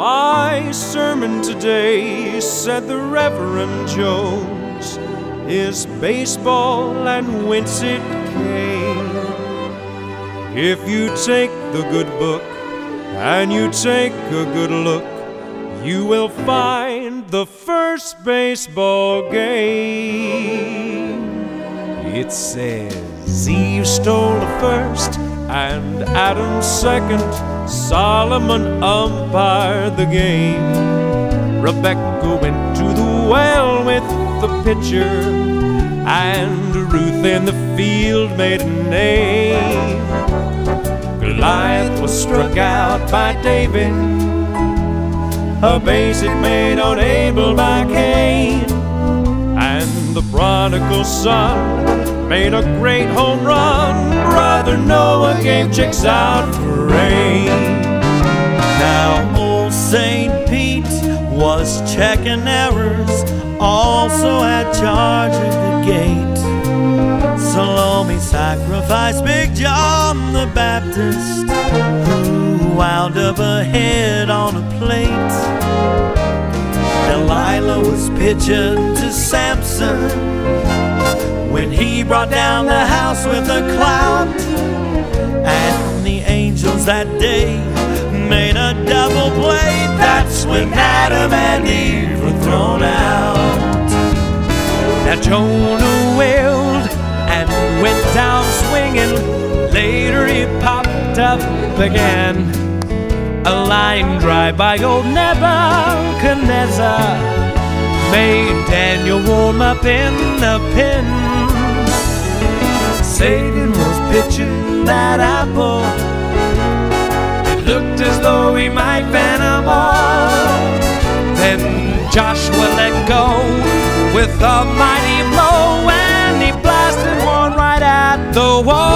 My sermon today, said the Reverend Jones, is baseball and whence it came. If you take the good book and you take a good look, you will find the first baseball game. It says Eve stole the first and Adam second. Solomon umpired the game. Rebecca went to the well with the pitcher, and Ruth in the field made a name. Goliath was struck out by David, a base hit made on Abel by Cain, and the prodigal son made a great home run. Brother Noah gave chicks out for rain. Now old St. Pete was checking errors, also had charge of the gate. Salome sacrificed Big John the Baptist, who wound up a head on a plate. Delilah was pitching to Samson brought down the house with a clout. And the angels that day made a double play. That's when Adam and Eve were thrown out. Now Jonah wailed and went down swinging. Later he popped up again. A line drive by old Nebuchadnezzar made Daniel warm up in the pen. Satan was pitching that apple. It looked as though he might fan 'em all. Then Joshua let go with a mighty blow, and he blasted one right at the wall.